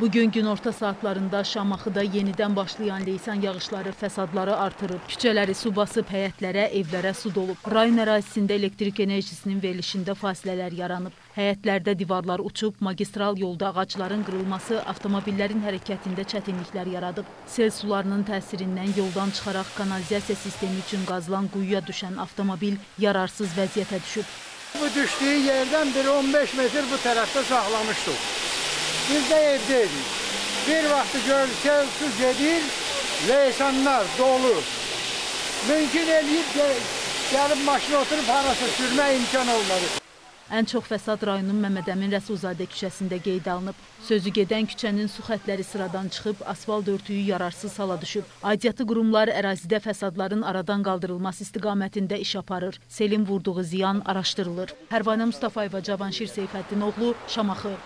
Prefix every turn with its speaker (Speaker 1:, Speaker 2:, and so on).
Speaker 1: Bugün günorta saatlarında Şamaxıda yenidən başlayan leysan yağışları fəsadları artırıb. Küçələri su basıb, həyətlərə, evlərə su dolub. Rayon ərazisində elektrik enerjisinin verilişində fasilələr yaranıb. Həyətlərdə divarlar uçub, magistral yolda ağacların qırılması avtomobillərin hərəkətində çətinliklər yaradıb. Sel sularının təsirindən yoldan çıxaraq kanalizasiya sistemi üçün qazılan quyuya düşən avtomobil yararsız vəziyyətə düşüb.
Speaker 2: Bu düşdüyü yerdən bir 15 metr bu tərəfdə saxlamışdıq. Biz də evdəydik. Bir vaxtı görsə su gedir, leysanlar dolu. Mümkün eləyib gəl gəlib maşına oturub harasa sürmək imkan olmadı.
Speaker 1: Ən çox fəsad rayonun Məmmədəmin Rəsulzadə küçəsində qeydə alınıb. Sözü gedən küçənin su xətləri sıradan çıxıb, asfalt örtüyü yararsız hala düşüb. Aidiyyatı qurumlar ərazidə fəsadların aradan qaldırılması istiqamətində iş aparır. Selin vurduğu ziyan araşdırılır. Pərvanə Mustafayeva, Cavanşir Seyfəddinoğlu, Şamaxı.